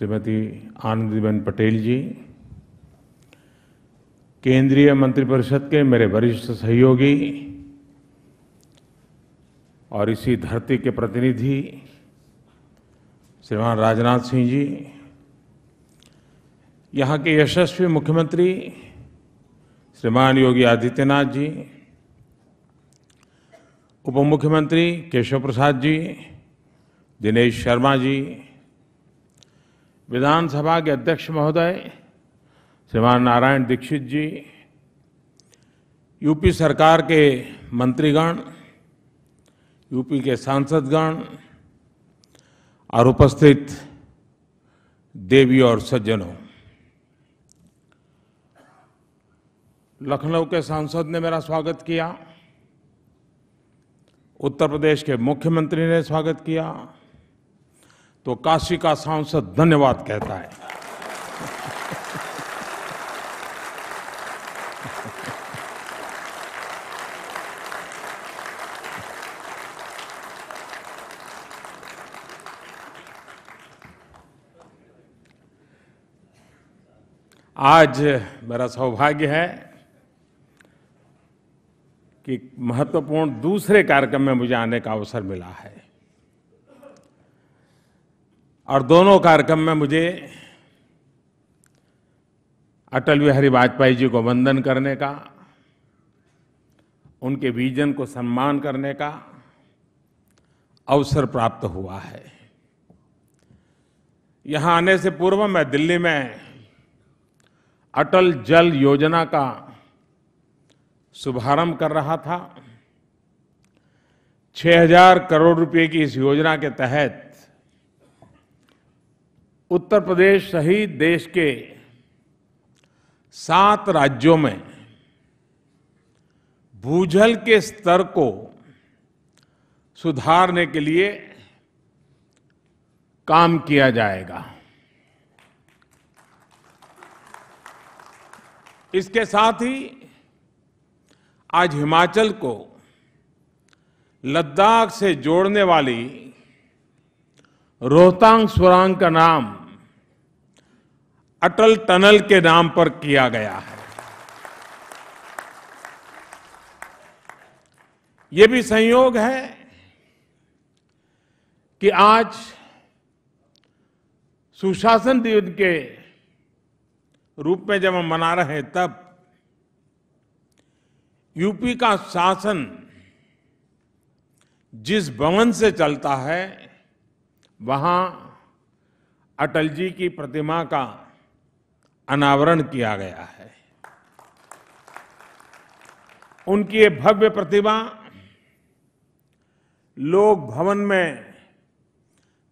श्रीमती आनंदीबेन पटेल जी, केंद्रीय मंत्रिपरिषद के मेरे वरिष्ठ सहयोगी और इसी धरती के प्रतिनिधि श्रीमान राजनाथ सिंह जी, यहाँ के यशस्वी मुख्यमंत्री श्रीमान योगी आदित्यनाथ जी उप मुख्यमंत्री केशव प्रसाद जी, दिनेश शर्मा जी विधानसभा के अध्यक्ष महोदय, श्रीमान नारायण दीक्षित जी, यूपी सरकार के मंत्रीगण, यूपी के सांसदगण, और उपस्थित देवी और सज्जनों। लखनऊ के सांसद ने मेरा स्वागत किया, उत्तर प्रदेश के मुख्यमंत्री ने स्वागत किया तो काशी का सांसद धन्यवाद कहता है। आज मेरा सौभाग्य है कि महत्वपूर्ण दूसरे कार्यक्रम में मुझे आने का अवसर मिला है। और दोनों कार्यक्रम में मुझे अटल बिहारी वाजपेयी जी को वंदन करने का, उनके विजन को सम्मान करने का अवसर प्राप्त हुआ है। यहाँ आने से पूर्व मैं दिल्ली में अटल जल योजना का शुभारंभ कर रहा था। 6000 करोड़ रुपए की इस योजना के तहत उत्तर प्रदेश सहित देश के सात राज्यों में भूजल के स्तर को सुधारने के लिए काम किया जाएगा। इसके साथ ही आज हिमाचल को लद्दाख से जोड़ने वाली रोहतांग सुरंग का नाम अटल टनल के नाम पर किया गया है। ये भी संयोग है कि आज सुशासन दिवस के रूप में जब हम मना रहे हैं, तब यूपी का शासन जिस भवन से चलता है, वहाँ अटल जी की प्रतिमा का अनावरण किया गया है। उनकी ये भव्य प्रतिमा लोक भवन में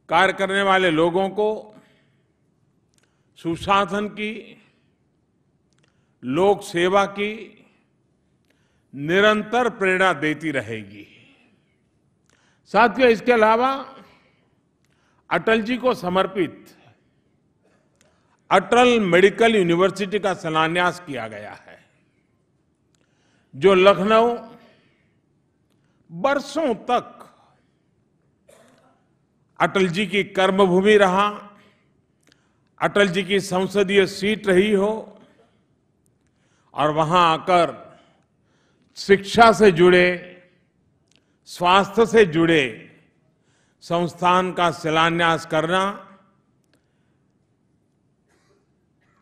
कार्य करने वाले लोगों को सुशासन की, लोक सेवा की निरंतर प्रेरणा देती रहेगी। साथियों, इसके अलावा अटल जी को समर्पित अटल मेडिकल यूनिवर्सिटी का शिलान्यास किया गया है, जो लखनऊ बरसों तक अटल जी की कर्मभूमि रहा, अटल जी की संसदीय सीट रही हो, और वहाँ आकर शिक्षा से जुड़े, स्वास्थ्य से जुड़े संस्थान का शिलान्यास करना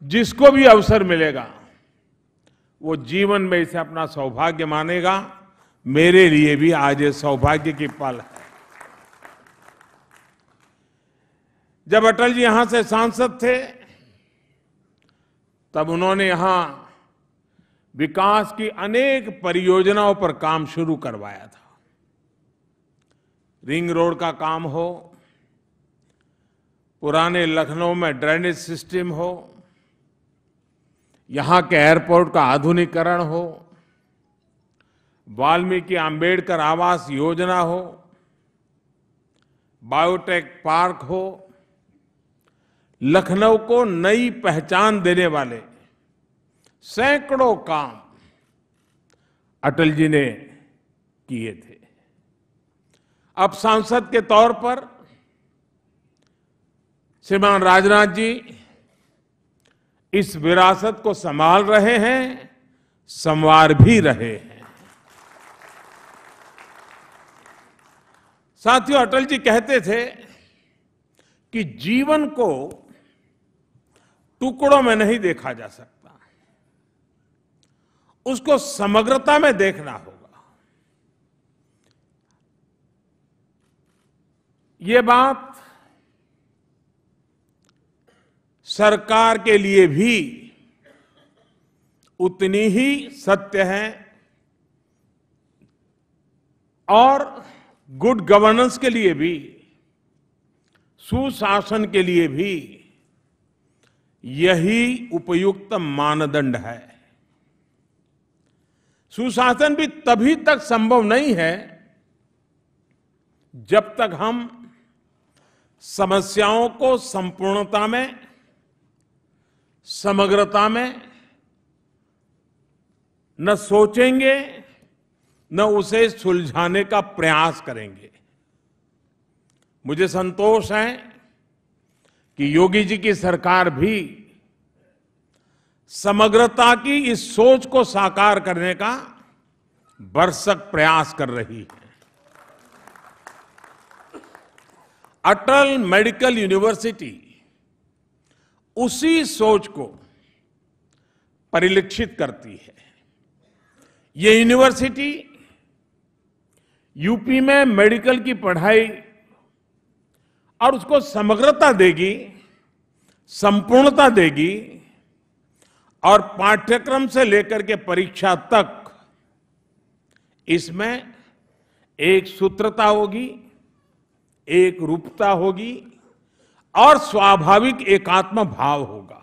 जिसको भी अवसर मिलेगा, वो जीवन में इसे अपना सौभाग्य मानेगा। मेरे लिए भी आज ये सौभाग्य की पल है। जब अटल जी यहाँ से सांसद थे, तब उन्होंने यहाँ विकास की अनेक परियोजनाओं पर काम शुरू करवाया था। रिंग रोड का काम हो, पुराने लखनऊ में ड्रेनेज सिस्टम हो यहाँ के एयरपोर्ट का आधुनिकरण हो, वाल्मीकि आंबेडकर आवास योजना हो, बायोटेक पार्क हो, लखनऊ को नई पहचान देने वाले सैकड़ों काम अटल जी ने किए थे। अब सांसद के तौर पर श्रीमान राजनाथ जी इस विरासत को संभाल रहे हैं, संवार भी रहे हैं। साथियों, अटल जी कहते थे कि जीवन को टुकड़ों में नहीं देखा जा सकता। उसको समग्रता में देखना होगा। ये बात सरकार के लिए भी उतनी ही सत्य है और गुड गवर्नेंस के लिए भी, सुशासन के लिए भी यही उपयुक्त मानदंड है। सुशासन भी तभी तक संभव नहीं है जब तक हम समस्याओं को संपूर्णता में समग्रता में न सोचेंगे, न उसे सुलझाने का प्रयास करेंगे। मुझे संतोष है कि योगी जी की सरकार भी समग्रता की इस सोच को साकार करने का भरसक प्रयास कर रही है। अटल मेडिकल यूनिवर्सिटी उसी सोच को परिलक्षित करती है। ये यूनिवर्सिटी यूपी में मेडिकल की पढ़ाई और उसको समग्रता देगी, संपूर्णता देगी और पाठ्यक्रम से लेकर के परीक्षा तक इसमें एक सूत्रता होगी, एक रूपता होगी और स्वाभाविक एकात्म भाव होगा।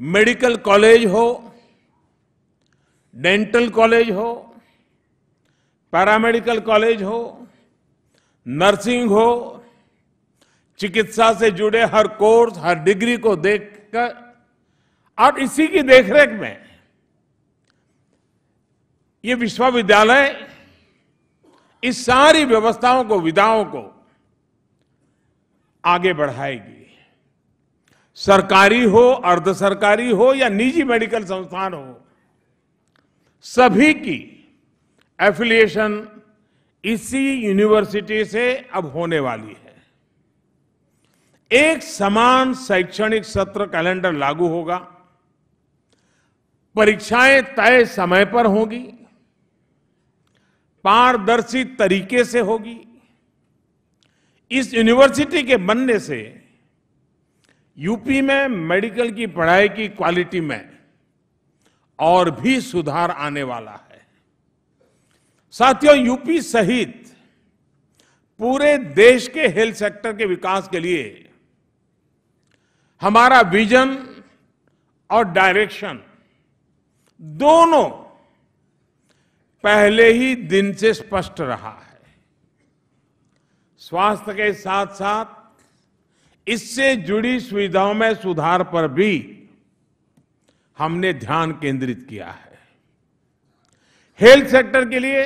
मेडिकल कॉलेज हो, डेंटल कॉलेज हो, पैरामेडिकल कॉलेज हो, नर्सिंग हो, चिकित्सा से जुड़े हर कोर्स, हर डिग्री को देखकर, और इसी की देखरेख में, ये विश्वविद्यालय इस सारी व्यवस्थाओं को, विधाओं को आगे बढ़ाएगी। सरकारी हो, अर्ध सरकारी हो या निजी मेडिकल संस्थान हो, सभी की एफिलिएशन इसी यूनिवर्सिटी से अब होने वाली है। एक समान शैक्षणिक सत्र कैलेंडर लागू होगा। परीक्षाएँ तय समय पर होगी। पारदर्शी तरीके से होगी। इस यूनिवर्सिटी के बनने से यूपी में मेडिकल की पढ़ाई की क्वालिटी में और भी सुधार आने वाला है। साथियों यूपी सहित पूरे देश के हेल्थ सेक्टर के विकास के लिए हमारा विजन और डायरेक्शन दोनों पहले ही दिन से स्पष्ट रहा है। स्वास्थ्य के साथ साथ इससे जुड़ी सुविधाओं में सुधार पर भी हमने ध्यान केंद्रित किया है। हेल्थ सेक्टर के लिए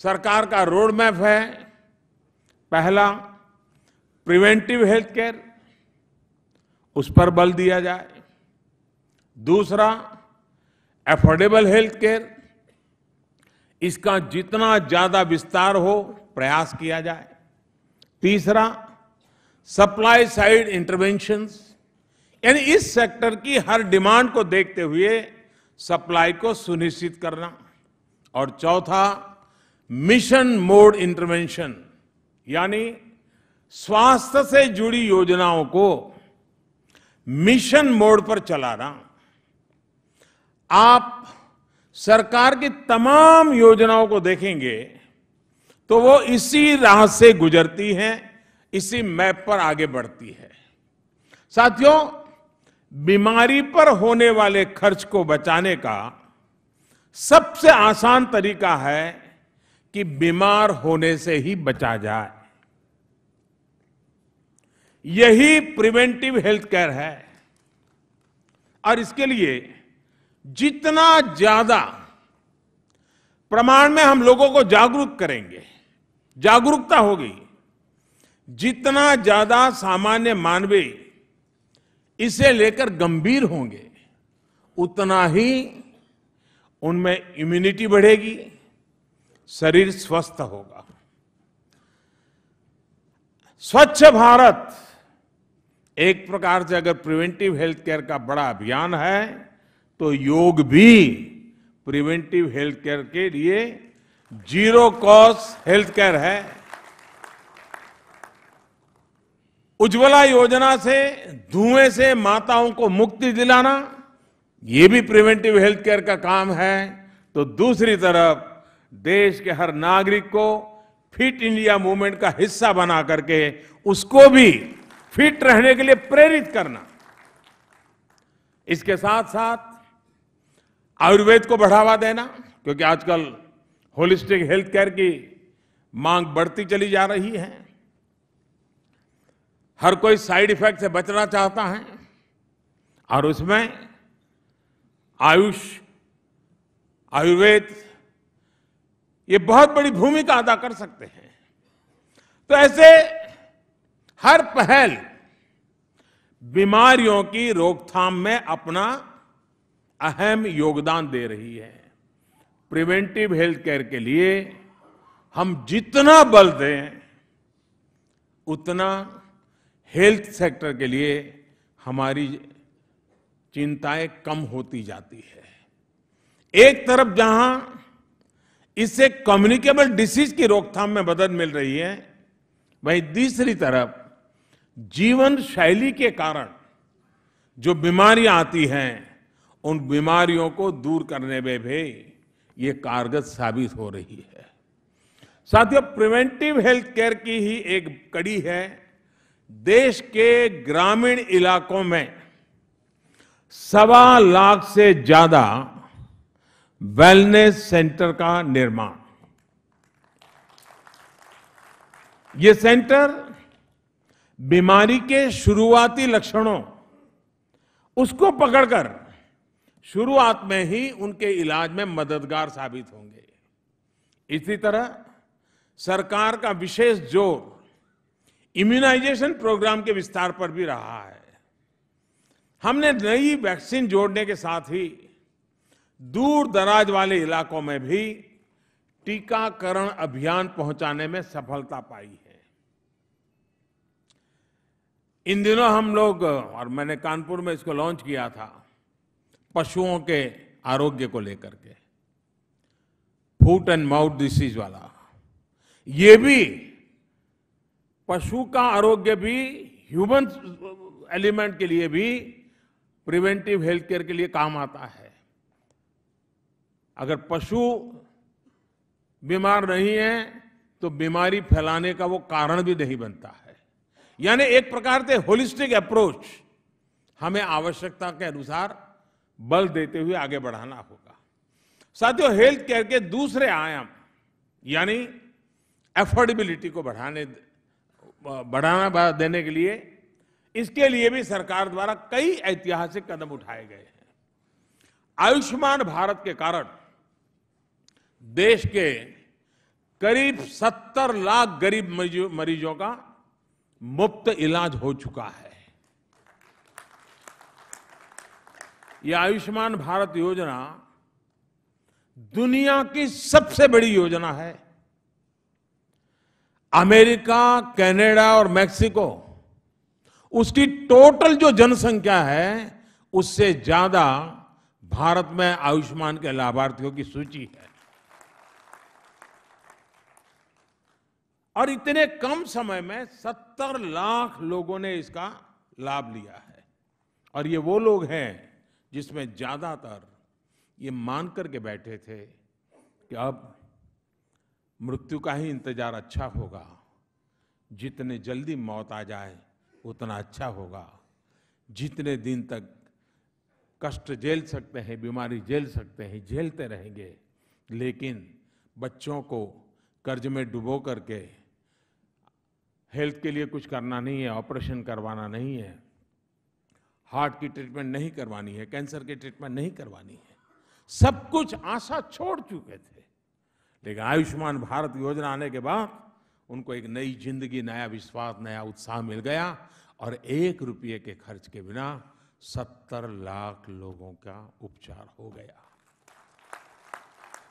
सरकार का रोड मैप है। पहला, प्रिवेंटिव हेल्थ केयर, उस पर बल दिया जाए। दूसरा, एफोर्डेबल हेल्थ केयर, इसका जितना ज़्यादा विस्तार हो प्रयास किया जाए। तीसरा सप्लाई साइड इंटरवेंशंस यानी इस सेक्टर की हर डिमांड को देखते हुए सप्लाई को सुनिश्चित करना। और चौथा मिशन मोड इंटरवेंशन यानी स्वास्थ्य से जुड़ी योजनाओं को मिशन मोड पर चलाना। आप सरकार की तमाम योजनाओं को देखेंगे तो वो इसी राह से गुजरती हैं, इसी मैप पर आगे बढ़ती है। साथियों, बीमारी पर होने वाले खर्च को बचाने का सबसे आसान तरीका है कि बीमार होने से ही बचा जाए। यही प्रिवेंटिव हेल्थ केयर है। और इसके लिए जितना ज़्यादा प्रमाण में हम लोगों को जागरूक करेंगे जागरूकता होगी। जितना ज़्यादा सामान्य मानवीय इसे लेकर गंभीर होंगे, उतना ही उनमें इम्यूनिटी बढ़ेगी, शरीर स्वस्थ होगा। स्वच्छ भारत एक प्रकार से अगर प्रिवेंटिव हेल्थ केयर का बड़ा अभियान है तो योग भी प्रिवेंटिव हेल्थ केयर के लिए ज़ीरो कॉस्ट हेल्थ केयर है। उज्ज्वला योजना से, धुएँ से माताओं को मुक्ति दिलाना, ये भी प्रिवेंटिव हेल्थ केयर का काम है। तो दूसरी तरफ़, देश के हर नागरिक को फिट इंडिया मूवमेंट का हिस्सा बना करके उसको भी फिट रहने के लिए प्रेरित करना। इसके साथ साथ आयुर्वेद को बढ़ावा देना, क्योंकि आजकल होलिस्टिक हेल्थ केयर की मांग बढ़ती चली जा रही है। हर कोई साइड इफ़ेक्ट से बचना चाहता है और उसमें आयुष, आयुर्वेद, ये बहुत बड़ी भूमिका अदा कर सकते हैं। तो ऐसे हर पहल बीमारियों की रोकथाम में अपना अहम योगदान दे रही है। प्रिवेंटिव हेल्थ केयर के लिए हम जितना बल दें, उतना हेल्थ सेक्टर के लिए हमारी चिंताएँ कम होती जाती है। एक तरफ़ जहाँ इससे कम्युनिकेबल डिसीज की रोकथाम में मदद मिल रही है, वहीं दूसरी तरफ़ जीवन शैली के कारण जो बीमारियाँ आती हैं, उन बीमारियों को दूर करने में भी ये कारगर साबित हो रही है। साथियों प्रिवेंटिव हेल्थ केयर की ही एक कड़ी है। देश के ग्रामीण इलाकों में सवा लाख से ज़्यादा वेलनेस सेंटर का निर्माण। ये सेंटर बीमारी के शुरुआती लक्षणों, उसको पकड़कर शुरुआत में ही उनके इलाज में मददगार साबित होंगे। इसी तरह सरकार का विशेष ज़ोर इम्यूनाइजेशन प्रोग्राम के विस्तार पर भी रहा है। हमने नई वैक्सीन जोड़ने के साथ ही दूर दराज वाले इलाकों में भी टीकाकरण अभियान पहुँचाने में सफलता पाई है। इन दिनों हम लोग, और मैंने कानपुर में इसको लॉन्च किया था पशुओं के आरोग्य को लेकर के। फूट एंड माउथ डिसीज वाला। ये भी पशु का आरोग्य भी ह्यूमन एलिमेंट के लिए भी प्रिवेंटिव हेल्थ केयर के लिए काम आता है। अगर पशु बीमार नहीं है तो बीमारी फैलाने का वो कारण भी नहीं बनता है। यानी एक प्रकार से होलिस्टिक अप्रोच हमें आवश्यकता के अनुसार बल देते हुए आगे बढ़ाना होगा। साथियों हेल्थ केयर के दूसरे आयाम, यानी एफोर्डेबिलिटी को बढ़ाने, बढ़ाना देने के लिए, इसके लिए भी सरकार द्वारा कई ऐतिहासिक कदम उठाए गए हैं। आयुष्मान भारत के कारण देश के करीब 70 लाख गरीब मरीजों का मुफ़्त इलाज हो चुका है। यह आयुष्मान भारत योजना दुनिया की सबसे बड़ी योजना है। अमेरिका, कनाडा और मैक्सिको, उसकी टोटल जो जनसंख्या है, उससे ज़्यादा भारत में आयुष्मान के लाभार्थियों की सूची है। और इतने कम समय में सत्तर लाख लोगों ने इसका लाभ लिया है। और ये वो लोग हैं जिसमें ज़्यादातर ये मान करके बैठे थे कि अब मृत्यु का ही इंतज़ार अच्छा होगा। जितने जल्दी मौत आ जाए, उतना अच्छा होगा। जितने दिन तक कष्ट झेल सकते हैं, बीमारी झेल सकते हैं, झेलते रहेंगे। लेकिन बच्चों को कर्ज में डुबो करके हेल्थ के लिए कुछ करना नहीं है, ऑपरेशन करवाना नहीं है। हार्ट की ट्रीटमेंट नहीं करवानी है, कैंसर की ट्रीटमेंट नहीं करवानी है। सब कुछ आशा छोड़ चुके थे। लेकिन आयुष्मान भारत योजना आने के बाद उनको एक नई ज़िंदगी, नया विश्वास, नया उत्साह मिल गया और एक रुपये के खर्च के बिना सत्तर लाख लोगों का उपचार हो गया।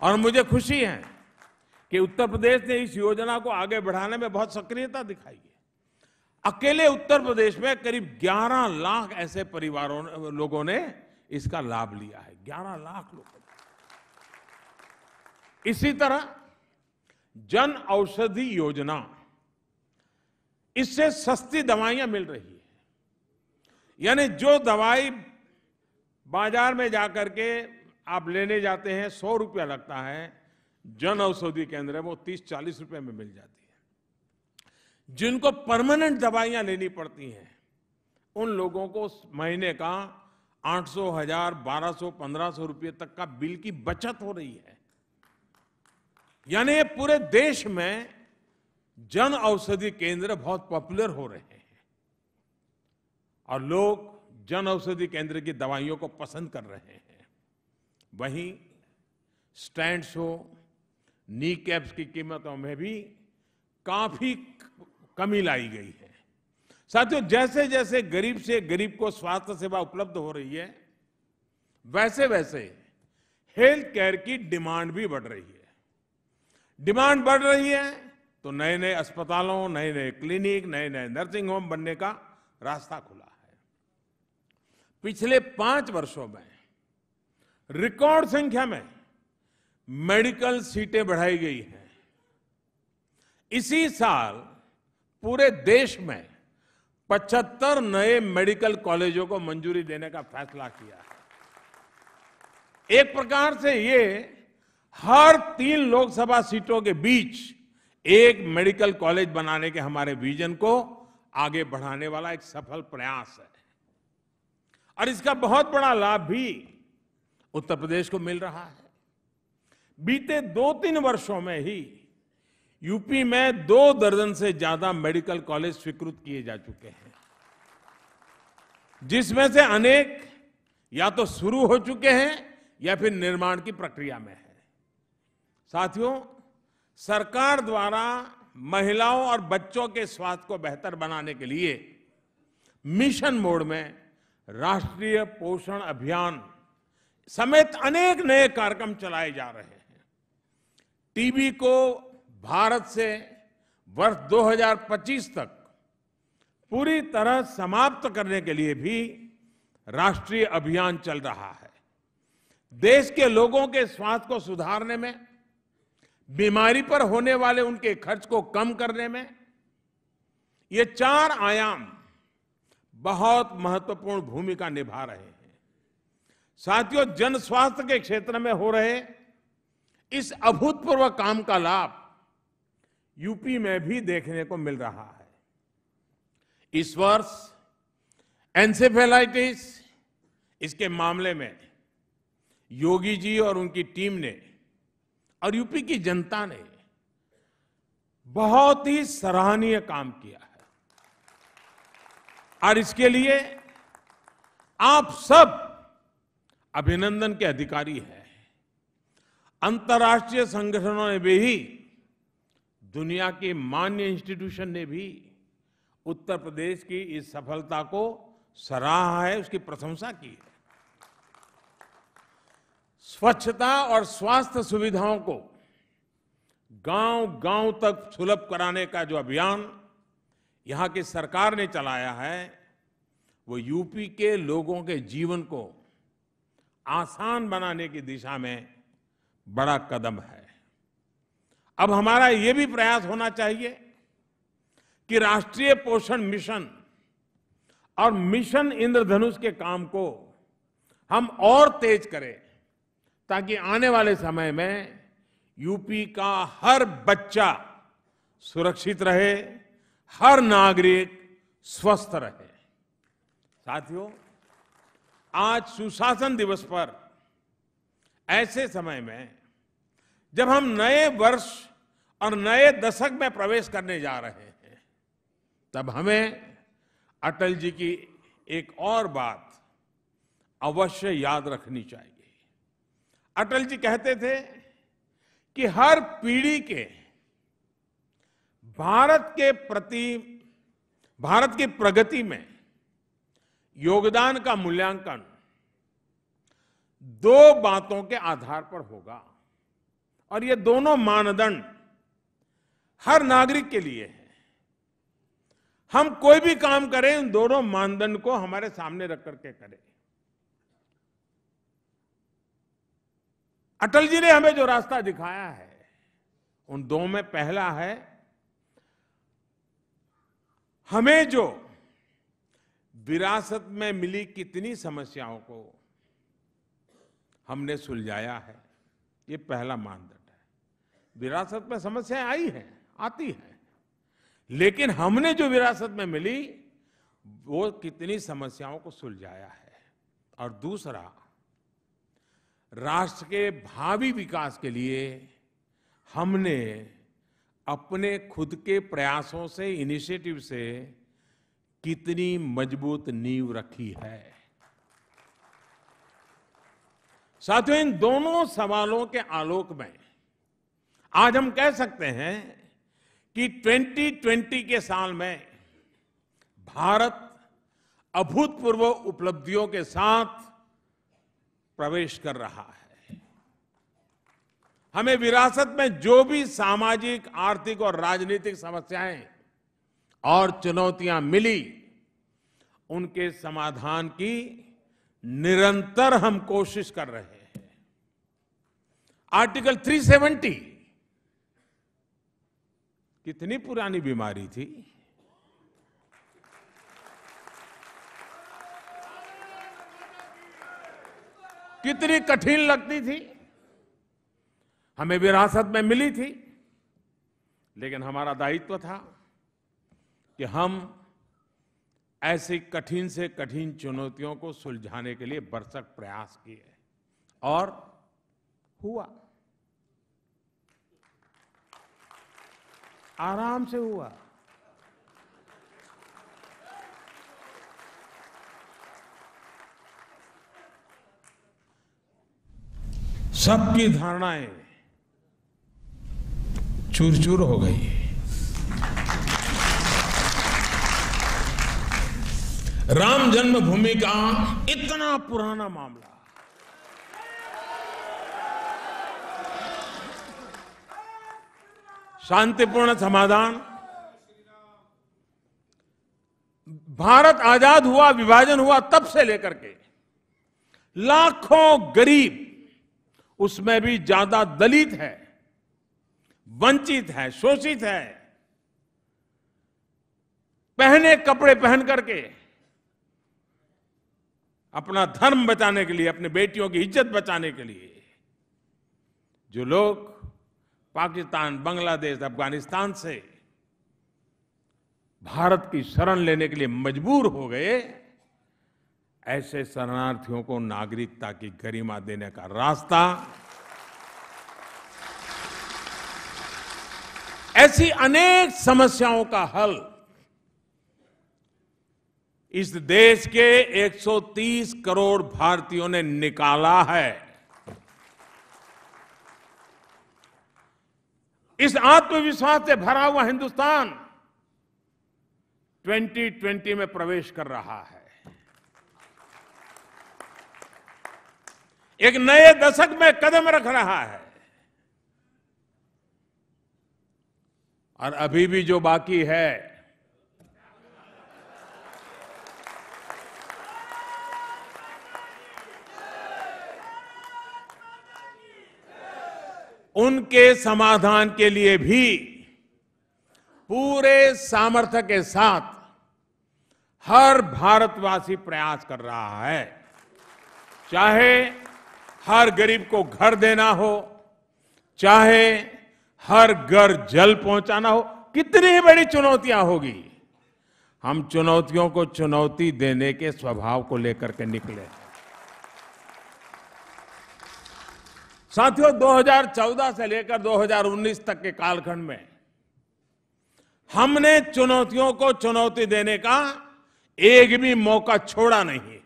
और मुझे खुशी है कि उत्तर प्रदेश ने इस योजना को आगे बढ़ाने में बहुत सक्रियता दिखाई है। अकेले उत्तर प्रदेश में करीब 11 लाख ऐसे परिवारों लोगों ने इसका लाभ लिया है। 11 लाख लोगों इसी तरह जन औषधि योजना, इससे सस्ती दवाइयाँ मिल रही है। यानी जो दवाई बाज़ार में जाकर के आप लेने जाते हैं, सौ रुपया लगता है, जन औषधि केंद्र में वो तीस चालीस रुपए में मिल जाती है। जिनको परमानेंट दवाइयाँ लेनी पड़ती हैं, उन लोगों को महीने का आठ सौ, हज़ार, बारह सौ, पंद्रह सौ रुपये तक का बिल की बचत हो रही है। यानी पूरे देश में जन औषधि केंद्र बहुत पॉपुलर हो रहे हैं और लोग जन औषधि केंद्र की दवाइयों को पसंद कर रहे हैं। वहीं स्टैंड्स हो नी कैप्स की कीमतों में भी काफ़ी कमी लाई गई है। साथियों जैसे जैसे गरीब से गरीब को स्वास्थ्य सेवा उपलब्ध हो रही है वैसे वैसे हेल्थ केयर की डिमांड भी बढ़ रही है। डिमांड बढ़ रही है तो नए नए अस्पतालों नए नए क्लिनिक नए नए नर्सिंग होम बनने का रास्ता खुला है। पिछले पाँच वर्षों में रिकॉर्ड संख्या में मेडिकल सीटें बढ़ाई गई हैं। इसी साल पूरे देश में 75 नए मेडिकल कॉलेजों को मंजूरी देने का फैसला किया है। एक प्रकार से ये हर तीन लोकसभा सीटों के बीच एक मेडिकल कॉलेज बनाने के हमारे विजन को आगे बढ़ाने वाला एक सफल प्रयास है। और इसका बहुत बड़ा लाभ भी उत्तर प्रदेश को मिल रहा है। बीते दो तीन वर्षों में ही यूपी में दो दर्जन से ज़्यादा मेडिकल कॉलेज स्वीकृत किए जा चुके हैं। जिसमें से अनेक या तो शुरू हो चुके हैं या फिर निर्माण की प्रक्रिया में है। साथियों, सरकार द्वारा महिलाओं और बच्चों के स्वास्थ्य को बेहतर बनाने के लिए मिशन मोड में राष्ट्रीय पोषण अभियान समेत अनेक नए कार्यक्रम चलाए जा रहे हैं। टीबी को भारत से वर्ष 2025 तक पूरी तरह समाप्त करने के लिए भी राष्ट्रीय अभियान चल रहा है। देश के लोगों के स्वास्थ्य को सुधारने में, बीमारी पर होने वाले उनके खर्च को कम करने में, ये चार आयाम बहुत महत्वपूर्ण भूमिका निभा रहे हैं। साथियों, जन स्वास्थ्य के क्षेत्र में हो रहे इस अभूतपूर्व काम का लाभ यूपी में भी देखने को मिल रहा है। इस वर्ष एंसेफेलाइटिस इसके मामले में योगी जी और उनकी टीम ने और यूपी की जनता ने बहुत ही सराहनीय काम किया है। और इसके लिए आप सब अभिनंदन के अधिकारी हैं। अंतर्राष्ट्रीय संगठनों ने भी दुनिया के मान्य इंस्टीट्यूशन ने भी उत्तर प्रदेश की इस सफलता को सराहा है, उसकी प्रशंसा की है। स्वच्छता और स्वास्थ्य सुविधाओं को गाँव गाँव तक सुलभ कराने का जो अभियान यहाँ की सरकार ने चलाया है, वो यूपी के लोगों के जीवन को आसान बनाने की दिशा में बड़ा कदम है। अब हमारा ये भी प्रयास होना चाहिए कि राष्ट्रीय पोषण मिशन और मिशन इंद्रधनुष के काम को हम और तेज करें, ताकि आने वाले समय में यूपी का हर बच्चा सुरक्षित रहे, हर नागरिक स्वस्थ रहे। साथियों, आज सुशासन दिवस पर ऐसे समय में जब हम नए वर्ष और नए दशक में प्रवेश करने जा रहे हैं, तब हमें अटल जी की एक और बात अवश्य याद रखनी चाहिए। अटल जी कहते थे कि हर पीढ़ी के भारत के प्रति, भारत की प्रगति में योगदान का मूल्यांकन दो बातों के आधार पर होगा। और ये दोनों मानदंड हर नागरिक के लिए है। हम कोई भी काम करें, उन दोनों मानदंड को हमारे सामने रख करके करें। अटल जी ने हमें जो रास्ता दिखाया है, उन दो में पहला है, हमें जो विरासत में मिली कितनी समस्याओं को हमने सुलझाया है, ये पहला मानदंड। विरासत में समस्याएँ आई हैं, आती हैं। लेकिन हमने जो विरासत में मिली, वो कितनी समस्याओं को सुलझाया है। और दूसरा, राष्ट्र के भावी विकास के लिए हमने अपने खुद के प्रयासों से इनिशिएटिव से कितनी मज़बूत नींव रखी है। साथियों, इन दोनों सवालों के आलोक में आज हम कह सकते हैं कि 2020 के साल में भारत अभूतपूर्व उपलब्धियों के साथ प्रवेश कर रहा है। हमें विरासत में जो भी सामाजिक, आर्थिक और राजनीतिक समस्याएँ और चुनौतियाँ मिली, उनके समाधान की निरंतर हम कोशिश कर रहे हैं। आर्टिकल 370 कितनी पुरानी बीमारी थी? कितनी कठिन लगती थी? हमें विरासत में मिली थी, लेकिन हमारा दायित्व था कि हम ऐसी कठिन से कठिन चुनौतियों को सुलझाने के लिए बरसक प्रयास किए। और हुआ। आराम से हुआ। सबकी धारणाएँ चूर चूर हो गई। राम जन्मभूमि का इतना पुराना मामला। शांतिपूर्ण समाधान। भारत आज़ाद हुआ, विभाजन हुआ तब से लेकर के। लाखों गरीब उसमें भी ज़्यादा दलित है, वंचित है, शोषित है। पहने कपड़े पहन करके, अपना धर्म बचाने के लिए, अपने बेटियों की इज़्ज़त बचाने के लिए, जो लोग पाकिस्तान, बांग्लादेश, अफ़गानिस्तान से भारत की शरण लेने के लिए मजबूर हो गए, ऐसे शरणार्थियों को नागरिकता की गरिमा देने का रास्ता। ऐसी अनेक समस्याओं का हल इस देश के 130 करोड़ भारतीयों ने निकाला है। इस आत्मविश्वास से भरा हुआ हिंदुस्तान 2020 में प्रवेश कर रहा है। एक नए दशक में कदम रख रहा है। और अभी भी जो बाकी है उनके समाधान के लिए भी पूरे सामर्थ्य के साथ हर भारतवासी प्रयास कर रहा है। चाहे हर गरीब को घर देना हो, चाहे हर घर जल पहुंचाना हो, कितनी ही बड़ी चुनौतियाँ होगी। हम चुनौतियों को चुनौती देने के स्वभाव को लेकर के निकले साथियों 2014 से लेकर 2019 तक के कालखंड में हमने चुनौतियों को चुनौती देने का एक भी मौका छोड़ा नहीं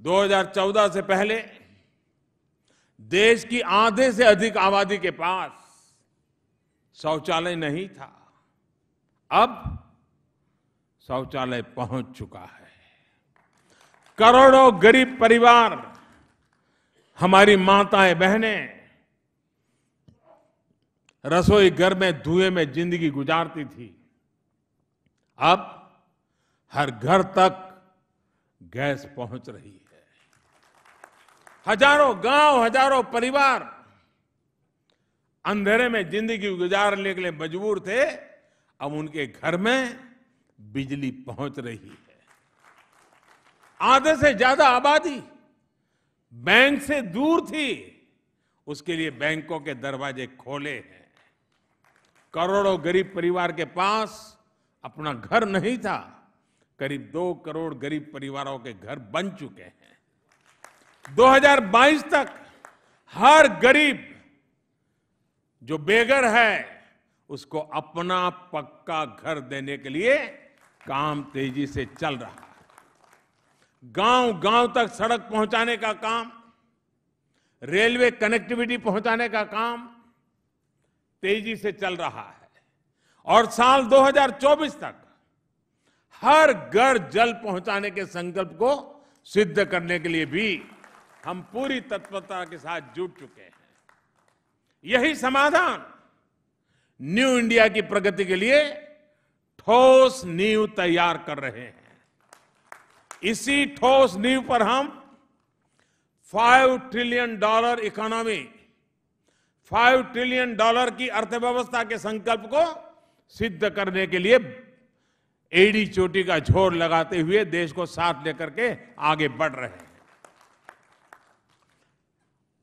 2014 से पहले देश की आधे से अधिक आबादी के पास शौचालय नहीं था। अब शौचालय पहुँच चुका है। करोड़ों गरीब परिवार हमारी माताएँ, बहनें, रसोई घर में, धुएँ में ज़िंदगी गुजारती थी। अब हर घर तक गैस पहुँच रही है। हज़ारों गाँव, हज़ारों परिवार अंधेरे में ज़िंदगी गुजारने के लिए मजबूर थे। अब उनके घर में बिजली पहुँच रही है। आधे से ज़्यादा आबादी बैंक से दूर थी, उसके लिए बैंकों के दरवाजे खोले हैं। करोड़ों गरीब परिवार के पास अपना घर नहीं था, करीब दो करोड़ गरीब परिवारों के घर बन चुके हैं। 2022 तक हर गरीब जो बेघर है, उसको अपना पक्का घर देने के लिए काम तेज़ी से चल रहा। है गाँव गाँव तक सड़क पहुँचाने का काम, रेलवे कनेक्टिविटी पहुँचाने का काम तेज़ी से चल रहा है। और साल 2024 तक हर घर जल पहुँचाने के संकल्प को सिद्ध करने के लिए भी हम पूरी तत्परता के साथ जुट चुके हैं। यही समाधान न्यू इंडिया की प्रगति के लिए ठोस नींव तैयार कर रहे हैं। इसी ठोस नींव पर हम five trillion dollar economy five trillion dollar की अर्थव्यवस्था के संकल्प को सिद्ध करने के लिए एडी चोटी का झोर लगाते हुए देश को साथ लेकर के आगे बढ़ रहे हैं।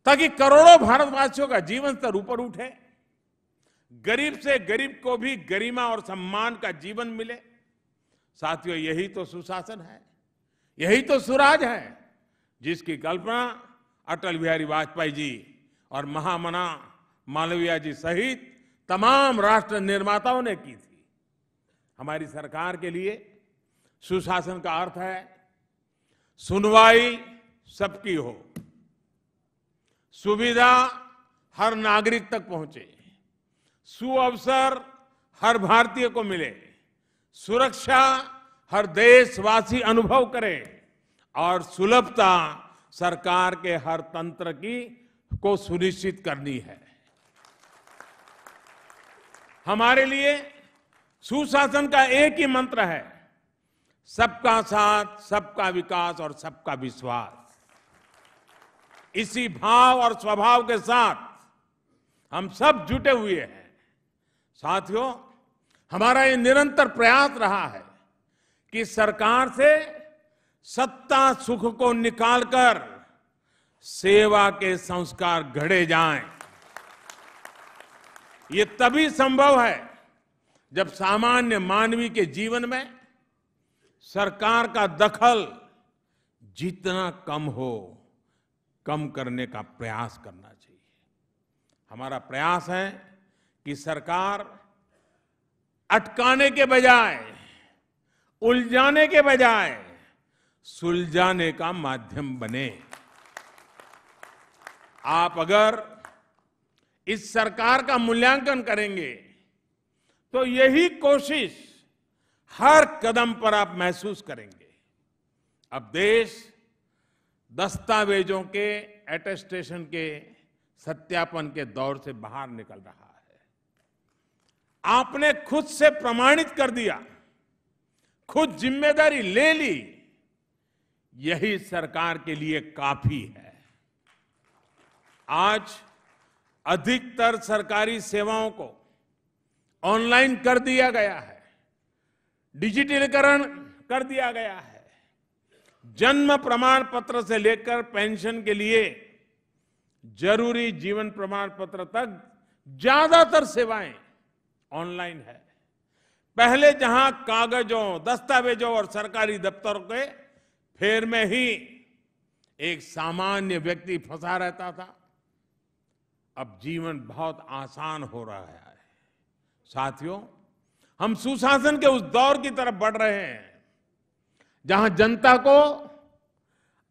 ताकि करोड़ों भारतवासियों का जीवन स्तर ऊपर उठे, गरीब से गरीब को भी गरिमा और सम्मान का जीवन मिले। साथियों, यही तो सुशासन है। यही तो सुराज है, जिसकी कल्पना अटल बिहारी वाजपेयी जी और महामना मालवीय जी सहित तमाम राष्ट्र निर्माताओं ने की थी। हमारी सरकार के लिए सुशासन का अर्थ है, सुनवाई सबकी हो, सुविधा हर नागरिक तक पहुँचे, सुअवसर हर भारतीय को मिले, सुरक्षा हर देशवासी अनुभव करे और सुलभता सरकार के हर तंत्र की, को सुनिश्चित करनी है। हमारे लिए सुशासन का एक ही मंत्र है, सबका साथ, सबका विकास और सबका विश्वास। इसी भाव और स्वभाव के साथ हम सब जुटे हुए हैं। साथियों, हमारा ये निरंतर प्रयास रहा है कि सरकार से सत्ता सुख को निकालकर सेवा के संस्कार घड़े जाएँ। ये तभी संभव है जब सामान्य मानवी के जीवन में सरकार का दखल जितना कम हो, कम करने का प्रयास करना चाहिए। हमारा प्रयास है कि सरकार अटकाने के बजाय उलझाने के बजाय सुलझाने का माध्यम बने। आप अगर इस सरकार का मूल्यांकन करेंगे तो यही कोशिश हर कदम पर आप महसूस करेंगे। अब देश दस्तावेजों के एटेस्टेशन के, सत्यापन के दौर से बाहर निकल रहा है। आपने खुद से प्रमाणित कर दिया। खुद ज़िम्मेदारी ले ली, यही सरकार के लिए काफ़ी है। आज अधिकतर सरकारी सेवाओं को ऑनलाइन कर दिया गया है, डिजिटलीकरण कर दिया गया है। जन्म प्रमाण पत्र से लेकर पेंशन के लिए ज़रूरी जीवन प्रमाण पत्र तक ज़्यादातर सेवाएँ ऑनलाइन है। पहले जहाँ कागजों, दस्तावेजों और सरकारी दफ्तरों के फेर में ही एक सामान्य व्यक्ति फंसा रहता था। अब जीवन बहुत आसान हो रहा है। साथियों, हम सुशासन के उस दौर की तरफ़ बढ़ रहे हैं, जहाँ जनता को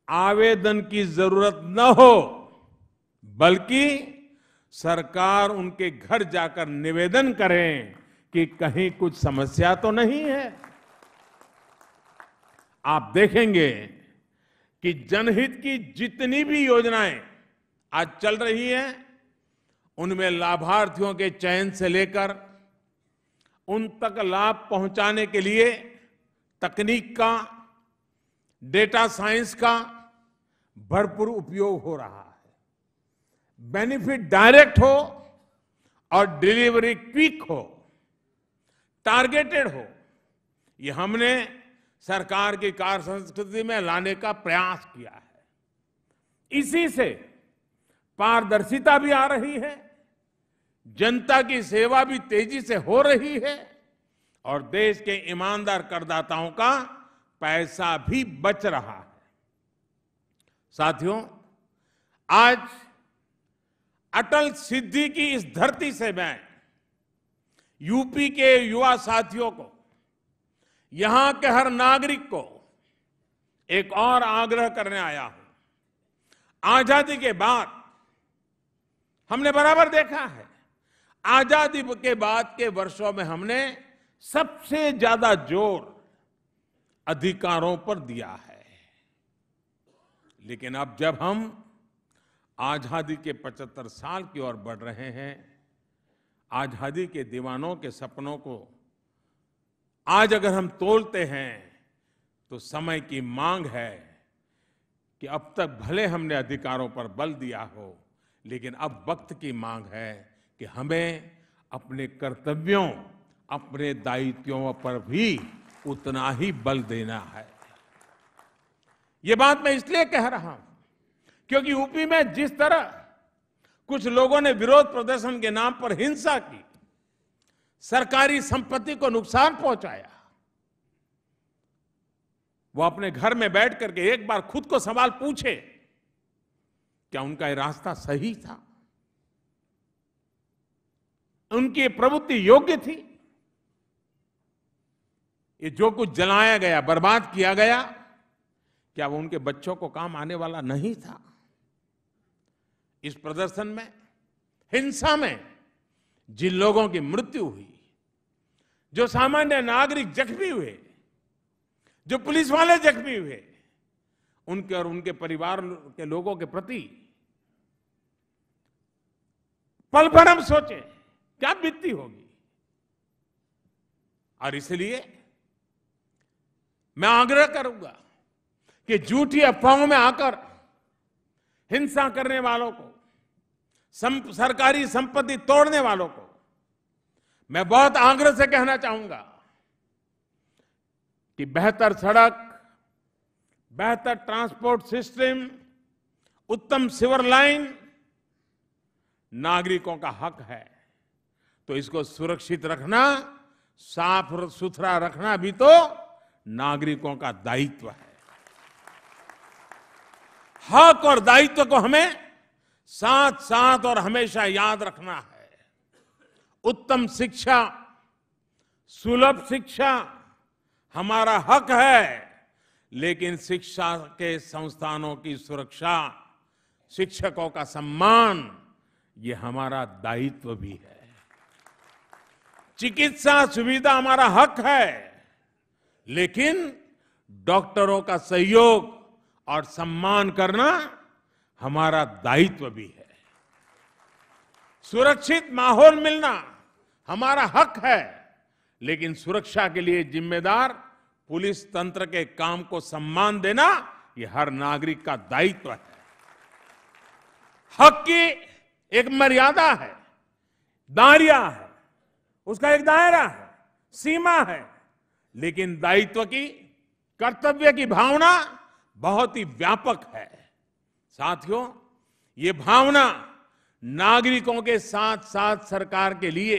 आवेदन की ज़रूरत न हो, बल्कि सरकार उनके घर जाकर निवेदन करें। कि कहीं कुछ समस्या तो नहीं है। आप देखेंगे कि जनहित की जितनी भी योजनाएँ आज चल रही हैं, उनमें लाभार्थियों के चयन से लेकर उन तक लाभ पहुँचाने के लिए तकनीक का, डेटा साइंस का भरपूर उपयोग हो रहा है। बेनिफिट डायरेक्ट हो और डिलीवरी क्विक हो। टारगेटेड हो, ये हमने सरकार की कार्य संस्कृति में लाने का प्रयास किया है। इसी से पारदर्शिता भी आ रही है, जनता की सेवा भी तेज़ी से हो रही है, और देश के ईमानदार करदाताओं का पैसा भी बच रहा है। साथियों, आज अटल सिद्धि की इस धरती से मैं यूपी के युवा साथियों को, यहाँ के हर नागरिक को एक और आग्रह करने आया हूँ। आज़ादी के बाद हमने बराबर देखा है। आज़ादी के बाद के वर्षों में हमने सबसे ज़्यादा ज़ोर अधिकारों पर दिया है। लेकिन अब जब हम आज़ादी के 75 साल की ओर बढ़ रहे हैं आज़ादी के दीवानों के सपनों को आज अगर हम तोलते हैं तो समय की मांग है कि अब तक भले हमने अधिकारों पर बल दिया हो, लेकिन अब वक्त की मांग है कि हमें अपने कर्तव्यों, अपने दायित्वों पर भी उतना ही बल देना है। ये बात मैं इसलिए कह रहा हूँ, क्योंकि यूपी में जिस तरह कुछ लोगों ने विरोध प्रदर्शन के नाम पर हिंसा की। सरकारी संपत्ति को नुकसान पहुँचाया। वो अपने घर में बैठ करके एक बार खुद को सवाल पूछे, क्या उनका ये रास्ता सही था? उनकी प्रवृत्ति योग्य थी? ये जो कुछ जलाया गया, बर्बाद किया गया, क्या वो उनके बच्चों को काम आने वाला नहीं था? इस प्रदर्शन में, हिंसा में, जिन लोगों की मृत्यु हुई, जो सामान्य नागरिक जख्मी हुए, जो पुलिस वाले जख्मी हुए, उनके और उनके परिवार के लोगों के प्रति पल भर हम सोचे, क्या बीतती होगी? और इसलिए मैं आग्रह करूँगा कि झूठी अफवाहों में आकर हिंसा करने वालों को सम, सरकारी संपत्ति तोड़ने वालों को। मैं बहुत आग्रह से कहना चाहूँगा कि बेहतर सड़क बेहतर ट्रांसपोर्ट सिस्टम उत्तम सिवर लाइन नागरिकों का हक है। तो इसको सुरक्षित रखना साफ़ सुथरा रखना भी तो नागरिकों का दायित्व है। हक और दायित्व को हमें साथ साथ और हमेशा याद रखना है। उत्तम शिक्षा, सुलभ शिक्षा हमारा हक है, लेकिन शिक्षा के संस्थानों की सुरक्षा, शिक्षकों का सम्मान, ये हमारा दायित्व भी है। चिकित्सा सुविधा हमारा हक है, लेकिन डॉक्टरों का सहयोग और सम्मान करना हमारा दायित्व भी है। सुरक्षित माहौल मिलना हमारा हक है, लेकिन सुरक्षा के लिए जिम्मेदार पुलिस तंत्र के काम को सम्मान देना ये हर नागरिक का दायित्व है। हक की एक मर्यादा है दायरा है, उसका एक दायरा है, सीमा है, लेकिन दायित्व की, कर्तव्य की भावना बहुत ही व्यापक है। साथियों, ये भावना नागरिकों के साथ साथ सरकार के लिए,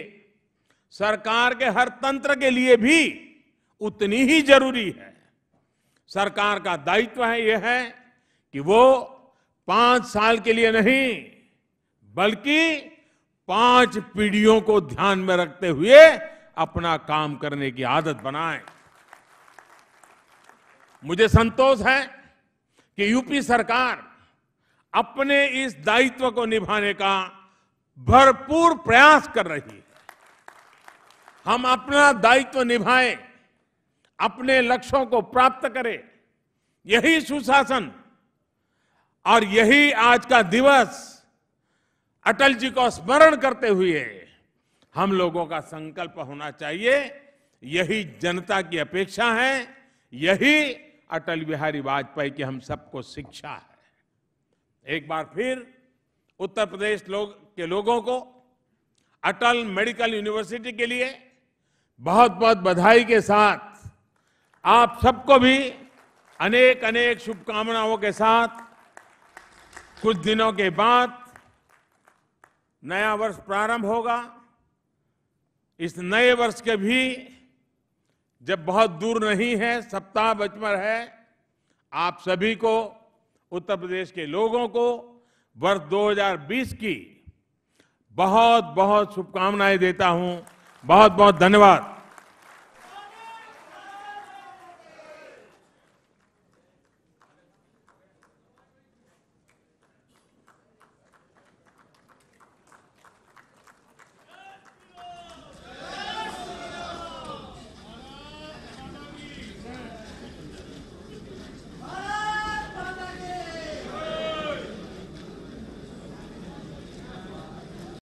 सरकार के हर तंत्र के लिए भी उतनी ही ज़रूरी है। सरकार का दायित्व है यह है कि वो पाँच साल के लिए नहीं, बल्कि पाँच पीढ़ियों को ध्यान में रखते हुए अपना काम करने की आदत बनाए। मुझे संतोष है कि यूपी सरकार अपने इस दायित्व को निभाने का भरपूर प्रयास कर रही है। हम अपना दायित्व निभाएँ, अपने लक्ष्यों को प्राप्त करें, यही सुशासन और यही आज का दिवस अटल जी को स्मरण करते हुए हम लोगों का संकल्प होना चाहिए। यही जनता की अपेक्षा है, यही अटल बिहारी वाजपेयी की हम सबको शिक्षा है। एक बार फिर उत्तर प्रदेश लोग, के लोगों को अटल मेडिकल यूनिवर्सिटी के लिए बहुत बहुत बधाई के साथ आप सबको भी अनेक अनेक शुभकामनाओं के साथ कुछ दिनों के बाद नया वर्ष प्रारंभ होगा। इस नए वर्ष के भी जब बहुत दूर नहीं है, सप्ताह बचमर है, आप सभी को उत्तर प्रदेश के लोगों को वर्ष 2020 की बहुत बहुत शुभकामनाएँ देता हूँ। बहुत बहुत धन्यवाद।